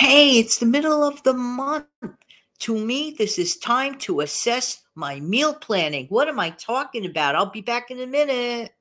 Hey, it's the middle of the month. To me, this is time to assess my meal planning. What am I talking about? I'll be back in a minute.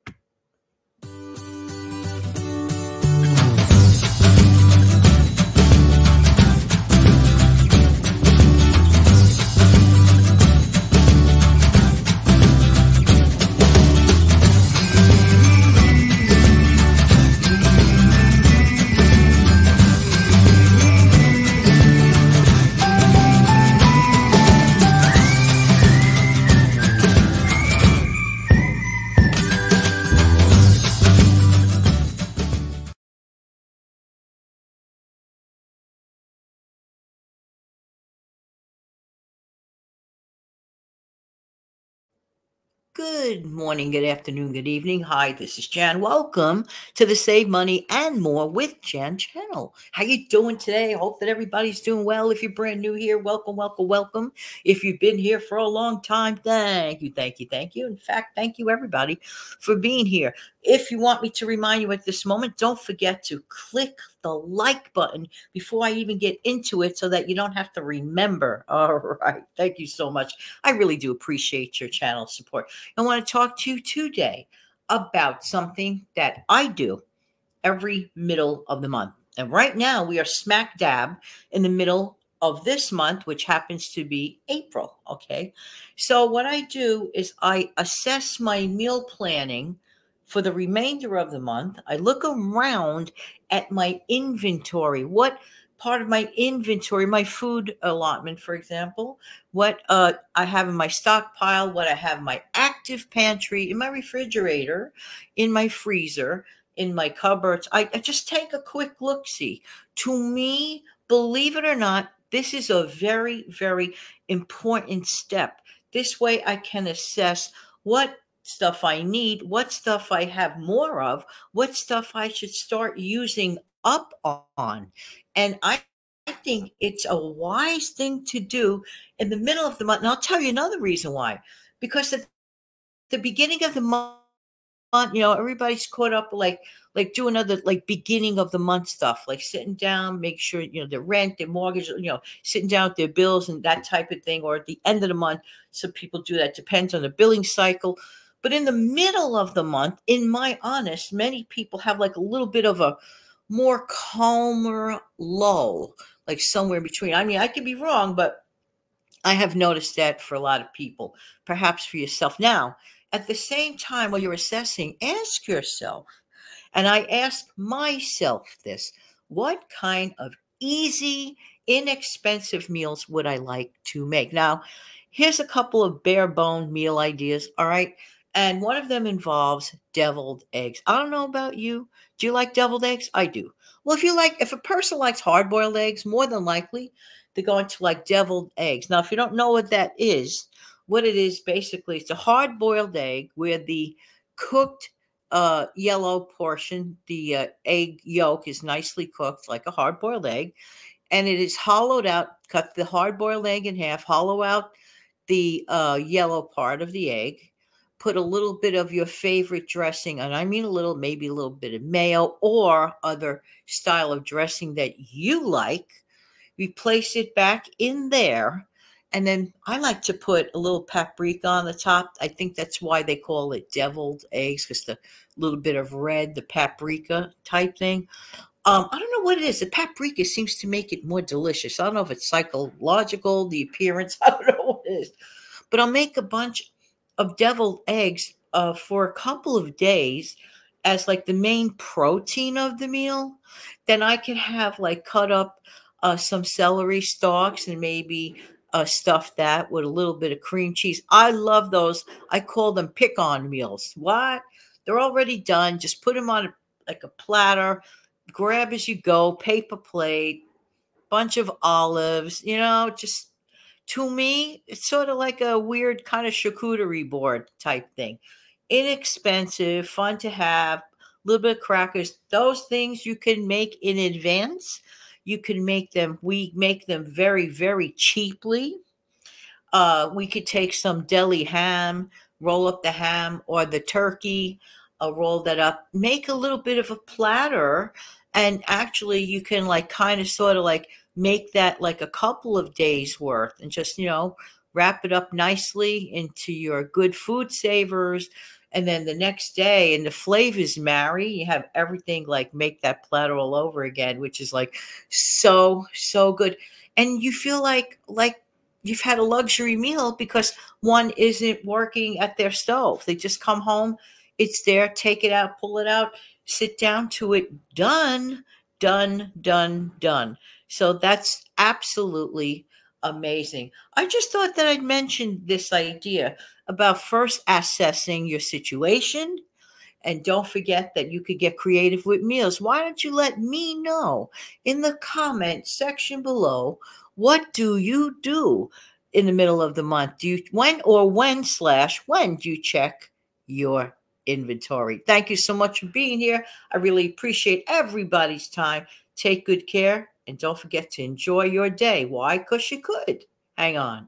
Good morning, good afternoon, good evening. Hi, this is Jan. Welcome to the Save Money and More with Jan channel. How you doing today? Hope that everybody's doing well. If you're brand new here, welcome, welcome, welcome. If you've been here for a long time, thank you, thank you, thank you. In fact, thank you everybody for being here. If you want me to remind you at this moment, don't forget to click the like button before I even get into it so that you don't have to remember. All right. Thank you so much. I really do appreciate your channel support. I want to talk to you today about something that I do every middle of the month. And right now we are smack dab in the middle of this month, which happens to be April. Okay. So what I do is I assess my meal planning for the remainder of the month, I look around at my inventory. What part of my inventory, my food allotment, for example, what uh, I have in my stockpile, what I have in my active pantry, in my refrigerator, in my freezer, in my cupboards. I, I just take a quick look see. To me, believe it or not, this is a very, very important step. This way I can assess what stuff I need, what stuff I have more of, what stuff I should start using up on. And I, think it's a wise thing to do in the middle of the month. And I'll tell you another reason why. Because at the beginning of the month, you know, everybody's caught up like like do another like beginning of the month stuff, like sitting down, make sure you know the rent, their mortgage, you know, sitting down with their bills and that type of thing, or at the end of the month. Some people do that. Depends on the billing cycle. But in the middle of the month, in my honest, many people have like a little bit of a more calmer lull, like somewhere in between. I mean, I could be wrong, but I have noticed that for a lot of people, perhaps for yourself. Now, at the same time, while you're assessing, ask yourself, and I ask myself this what kind of easy, inexpensive meals would I like to make? Now, here's a couple of bare bone meal ideas. All right and one of them involves deviled eggs. I don't know about you. Do you like deviled eggs? I do. Well, if you like, if a person likes hard boiled eggs, more than likely they're going to like deviled eggs. Now, if you don't know what that is, what it is basically, it's a hard boiled egg where the cooked uh, yellow portion, the uh, egg yolk is nicely cooked like a hard boiled egg, and it is hollowed out. Cut the hard boiled egg in half, hollow out the uh, yellow part of the egg put a little bit of your favorite dressing, and I mean a little, maybe a little bit of mayo or other style of dressing that you like. We place it back in there. And then I like to put a little paprika on the top. I think that's why they call it deviled eggs, because the little bit of red, the paprika type thing. Um, I don't know what it is. The paprika seems to make it more delicious. I don't know if it's psychological, the appearance. I don't know what it is. But I'll make a bunch of deviled eggs uh, for a couple of days as like the main protein of the meal, then I could have like cut up uh, some celery stalks and maybe uh, stuff that with a little bit of cream cheese. I love those. I call them pick on meals. What? They're already done. Just put them on a, like a platter, grab as you go, paper plate, bunch of olives, you know, just to me, it's sort of like a weird kind of charcuterie board type thing. Inexpensive, fun to have, a little bit of crackers. Those things you can make in advance. You can make them, we make them very, very cheaply. Uh, we could take some deli ham, roll up the ham or the turkey, uh, roll that up, make a little bit of a platter And actually, you can like kind of sort of like make that like a couple of days worth and just, you know, wrap it up nicely into your good food savers. And then the next day, and the flavors marry, you have everything like make that platter all over again, which is like so, so good. And you feel like, like, you've had a luxury meal because one isn't working at their stove. They just come home, it's there, take it out, pull it out, sit down to it, done, done, done, done. So that's absolutely amazing. I just thought that I'd mention this idea about first assessing your situation. And don't forget that you could get creative with meals. Why don't you let me know in the comment section below what do you do in the middle of the month? Do you when or when slash when do you check your inventory? Thank you so much for being here. I really appreciate everybody's time. Take good care and don't forget to enjoy your day. Why? Because you could. Hang on.